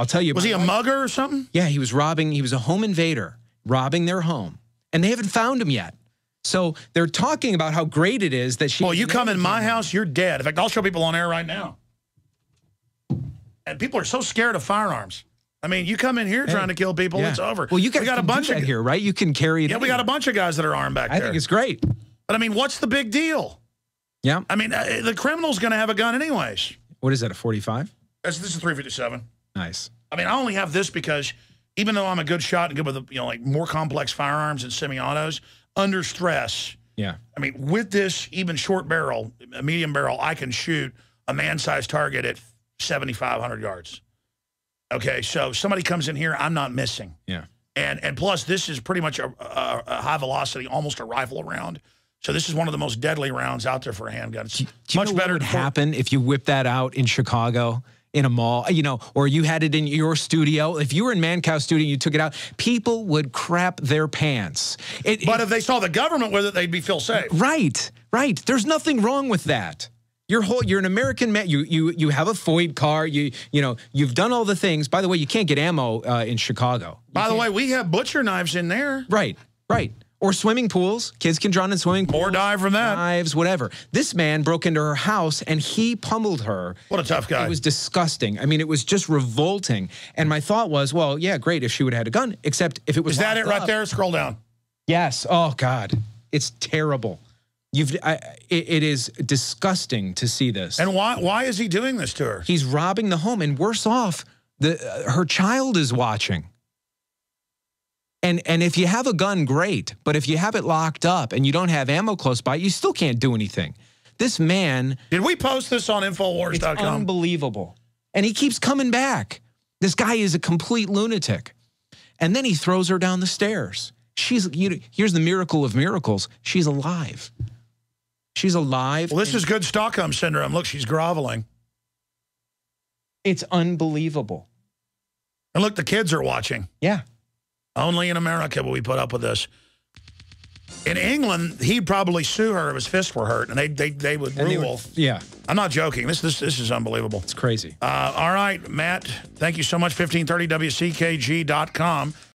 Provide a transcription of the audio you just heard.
I'll tell you. Was he a mugger or something? Yeah, he was robbing. He was a home invader, robbing their home, and they haven't found him yet. So they're talking about how great it is that she. Well, you come in my house, you're dead. In fact, I'll show people on air right now. And people are so scared of firearms. I mean, you come in here Hey, trying to kill people, yeah. it's over. Well, you guys we got a bunch of here, right? You can carry it. Yeah, we got a bunch of guys that are armed back I there. think it's great. But I mean, what's the big deal? Yeah. I mean, uh, the criminal's going to have a gun anyways. What is that? A forty-five? This, this is 357. Nice. I mean, I only have this because even though I'm a good shot and good with you know like more complex firearms and semi-autos, under stress, Yeah. I mean, with this even short barrel, a medium barrel, I can shoot a man-sized target at 7,500 yards. Okay, so somebody comes in here, I'm not missing. Yeah. And and plus, this is pretty much a, a, a high velocity, almost a rifle round. So this is one of the most deadly rounds out there for a Do you much better what would happen if you whip that out in Chicago in a mall, you know, or you had it in your studio? If you were in Mancow studio, you took it out, people would crap their pants. It, But it- if they saw the government with it, they'd be feel safe. right, right. There's nothing wrong with that. You're whole, you're an American man. You you you have a Floyd car. You you know you've done all the things. By the way, you can't get ammo uh, in Chicago. By the way, we have butcher knives in there. Right, right. Or swimming pools. Kids can drown in swimming pools. More die from that. Knives, whatever. This man broke into her house and he pummeled her. What a tough guy. It was disgusting. I mean, it was just revolting. And my thought was, well, yeah, great if she would have had a gun, except if it was. Is that it right up- there? Scroll down. Yes. Oh God, it's terrible. You've. I, it, it is disgusting to see this. And why why is he doing this to her? He's robbing the home, and worse off, the uh, her child is watching. And and if you have a gun, great. But if you have it locked up and you don't have ammo close by, you still can't do anything. This man, Did we post this on it's Infowars.com? unbelievable. And he keeps coming back. This guy is a complete lunatic. And then he throws her down the stairs. She's you, here's the miracle of miracles. She's alive. She's alive. Well, this is good Stockholm syndrome. Look, she's groveling. it's unbelievable. And look, the kids are watching. Yeah. Only in America will we put up with this. In England, he'd probably sue her if his fists were hurt, and they they, they would And they rule. would- yeah. I'm not joking. This this this is unbelievable. It's crazy. Uh, all right, Matt. Thank you so much. 1530wckg.com.